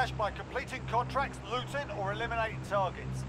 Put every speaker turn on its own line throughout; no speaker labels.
cash by completing contracts, looting, or eliminating targets.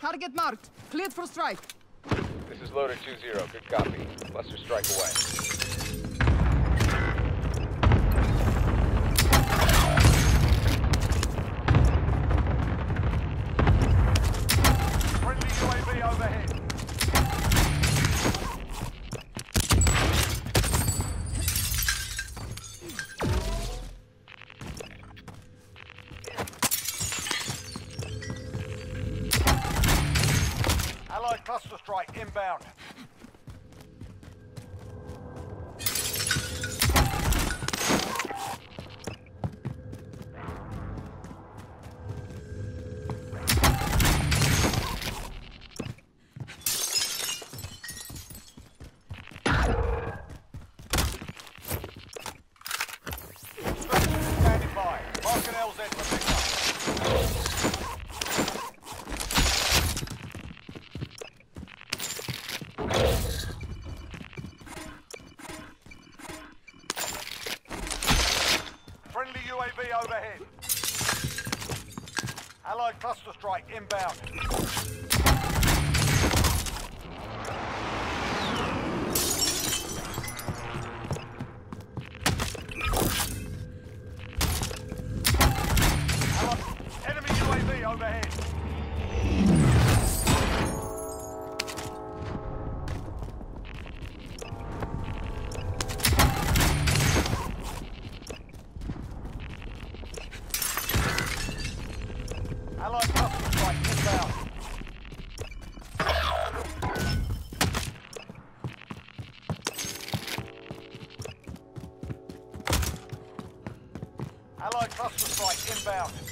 Target marked. Cleared for strike.
This is loader 2-0. Good copy. Cluster strike away.
Strike inbound. Standing by. Mark an LZ for pickup. Friendly UAV overhead. Allied cluster strike inbound. Inbound.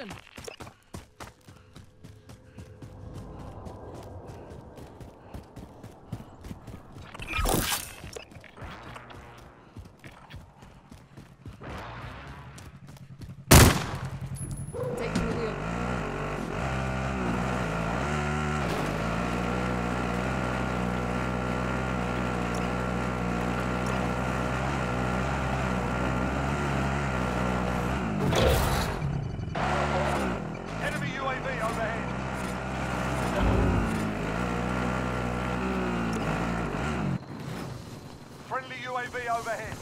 Package location. Taking the wheel.
Enemy UAV overhead. Friendly UAV overhead.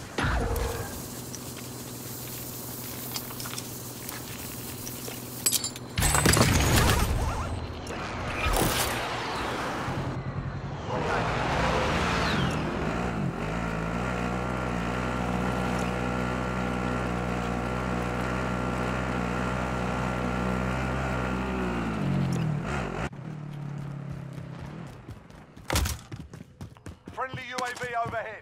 Friendly UAV overhead.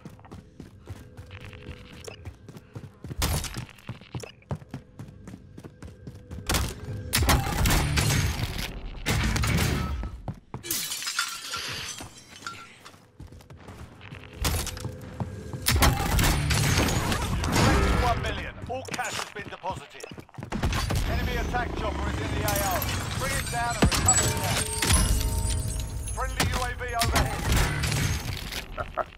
Attack chopper is in the AO. Bring it down and recover it now. Friendly UAV overhead.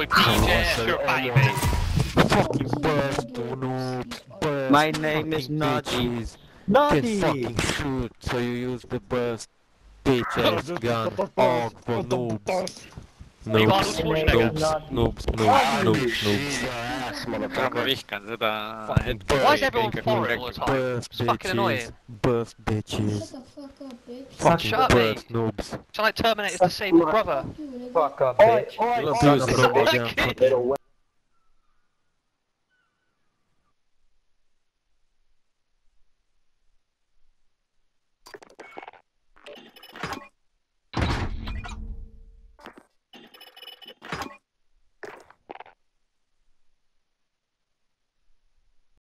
Oi, PJ, your baby.
Fucking burst, noobs, burst.
My name is
fucking
Nadi.
bitches. Can fucking shoot, so you use the burst. Bitch ass gun. All for noobs.
Ei vaan
Noobs, noobs, noobs, noobs, noobs, noobs.
Ma vihkan seda hetke.
Why is everyone foreign all the time?
Burst
It's fucking annoying.
bitches. Burst bitches.
Shut the fuck up, bitch.
Fucking
Shut up, mate.
burst noobs.
It's like Terminator's disabled brother.
Fuck up, bitch.
Plus, bro, again, fucking